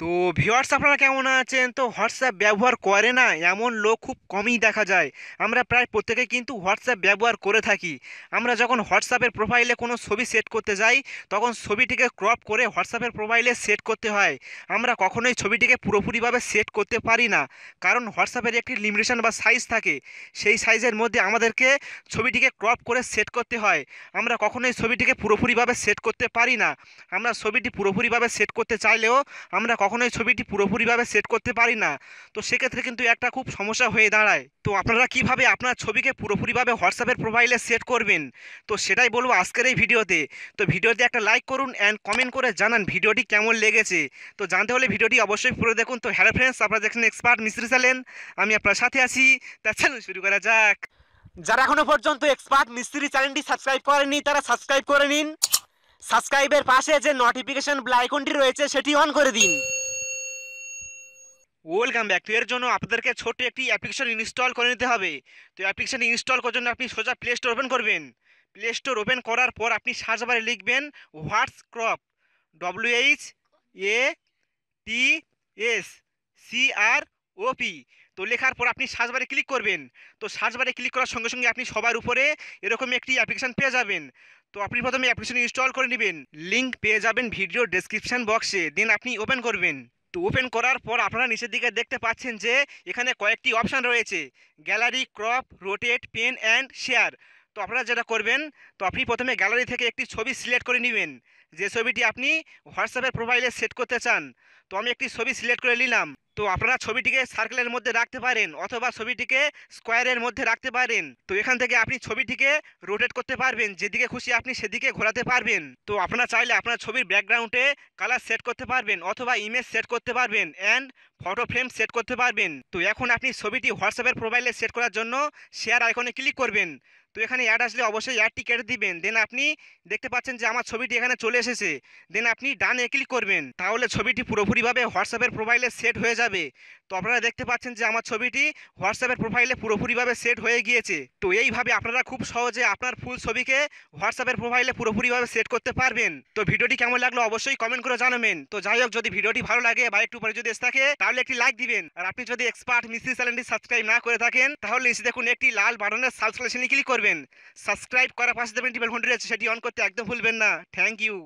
তো ভিউয়ার্স আপনারা কেমন আছেন? তো হোয়াটসঅ্যাপ ব্যবহার করে না, এমন লোক খুব কমই দেখা যায়। আমরা প্রায় প্রত্যেকে কিন্তু হোয়াটসঅ্যাপ ব্যবহার করে থাকি। আমরা যখন হোয়াটসঅ্যাপের প্রোফাইলে কোনো ছবি সেট করতে যাই, তখন ছবিটিকে ক্রপ করে হোয়াটসঅ্যাপের প্রোফাইলে সেট করতে হয়। আমরা কখনোই ছবিটিকে পুরোপুরিভাবে সেট করতে পারি না। কারণ হোয়াটসঅ্যাপের একটি লিমিটেশন বা সাইজ থাকে। সেই সাইজের মধ্যে আমাদেরকে ছবিটিকে ক্রপ করে সেট করতে হয়। আমরা কখনোই ছবিটিকে পুরোপুরিভাবে সেট করতে পারি না। আমরা ছবিটি পুরোপুরিভাবে সেট করতে চাইলেও আমরা কখনোই ছবিটি পুরোপুরিভাবে সেট করতে পারি না। তো সেক্ষেত্রে কিন্তু একটা খুব সমস্যা হয়ে দাঁড়ায়। তো আপনারা কীভাবে আপনার ছবিকে পুরোপুরিভাবে হোয়াটসঅ্যাপের প্রোফাইলে সেট করবেন? তো সেটাই বলব আজকের এই ভিডিওতে। তো ভিডিওতে একটা লাইক করুন অ্যান্ড কমেন্ট করে জানান ভিডিওটি কেমন লেগেছে। তো জানতে হলে ভিডিওটি অবশ্যই পুরো দেখুন। তো হ্যালো ফ্রেন্ডস আপনারা দেখছেন এক্সপার্ট মিস্ত্রি চ্যানেল আমি আপনার সাথে আছি তা চ্যানেল শুরু করা যাক। যারা এখনও পর্যন্ত এক্সপার্ট মিস্ত্রি চ্যানেলটি সাবস্ক্রাইব করেনি তারা সাবস্ক্রাইব করে নিন। সাবস্ক্রাইবের পাশে যে নোটিফিকেশন বেল আইকনটি রয়েছে, সেটি অন করে দিন। ওয়েলকাম ব্যাক তো এর জন্য আপনাদেরকে ছোট্ট একটি অ্যাপ্লিকেশন ইনস্টল করে নিতে হবে। তো অ্যাপ্লিকেশন ইনস্টল করার জন্য আপনি সোজা প্লে স্টোর ওপেন করবেন। প্লে স্টোর ওপেন করার পর আপনি সার্চ বারে লিখবেন whats crop W H A T S C R O P তো লেখার পর আপনি সার্চ বারে ক্লিক করবেন। তো সার্চ বারে ক্লিক করার সঙ্গে সঙ্গে আপনি সবার উপরে এরকম একটি অ্যাপ্লিকেশন পেয়ে যাবেন। তো আপনি প্রথমে অ্যাপ্লিকেশন ইনস্টল করে নেবেন। লিঙ্ক পেয়ে যাবেন ভিডিও ডেসক্রিপশন বক্সে দেন আপনি ওপেন করবেন। তো ওপেন করার পর আপনারা নিচের দিকে দেখতে পাচ্ছেন যে এখানে কয়েকটি অপশান রয়েছে। Gallery crop rotate pen and share তো আপনারা যেটা করবেন, তো আপনি প্রথমে গ্যালারি থেকে একটি ছবি সিলেক্ট করে নেবেন। যে ছবিটি আপনি হোয়াটসঅ্যাপের প্রোফাইলে সেট করতে চান, তো আমি একটি ছবি সিলেক্ট করে নিলাম। তো আপনারা ছবিটিকে সার্কেলের মধ্যে রাখতে পারেন অথবা ছবিটিকে স্কোয়ারের মধ্যে রাখতে পারেন। তো এখান থেকে আপনি ছবিটিকে রোটেট করতে পারবেন, যেদিকে খুশি আপনি সেদিকে ঘোরাতে পারবেন। তো আপনারা চাইলে আপনার ছবির ব্যাকগ্রাউন্ডে কালার সেট করতে পারবেন অথবা ইমেজ সেট করতে পারবেন। অ্যান্ড ফটো ফ্রেম সেট করতে পারবেন। তো এখন আপনি ছবিটি হোয়াটসঅ্যাপের প্রোফাইলে সেট করার জন্য শেয়ার আইকনে ক্লিক করবেন। তো এখানে অ্যাড আসলে অবশ্যই অ্যাডটি কেটে দিবেন। দেন আপনি দেখতে পাচ্ছেন যে আমার ছবিটি এখানে চলে এসেছে। দেন আপনি ডানে ক্লিক করবেন। তাহলে ছবিটি পুরোপুরিভাবে হোয়াটসঅ্যাপের প্রোফাইলে সেট হয়ে যাবে। তো আপনারা দেখতে পাচ্ছেন যে আমার ছবিটি হোয়াটসঅ্যাপের প্রোফাইলে পুরোপুরিভাবে সেট হয়ে গিয়েছে। তো এইভাবে আপনারা খুব সহজে আপনার ফুল ছবিকে হোয়াটসঅ্যাপের প্রোফাইলে পুরোপুরিভাবে সেট করতে পারবেন। তো ভিডিওটি কেমন লাগল অবশ্যই কমেন্ট করে জানাবেন। তো যাই হোক, যদি ভিডিওটি ভালো লাগে বা একটু পরে যদি এসে থাকে, তাহলে একটি লাইক দিবেন। আর আপনি যদি এক্সপার্ট মিস্ত্রি চ্যানেলটি সাবস্ক্রাইব না করে থাকেন, তাহলে এসে দেখুন একটি লাল বাটনের সাবস্ক্রিপশনে ক্লিক করবেন। সাবস্ক্রাইব করার পাশে দেবেন টিবেল রয়েছে, সেটি অন করতে একদম ভুলবেন না। Thank you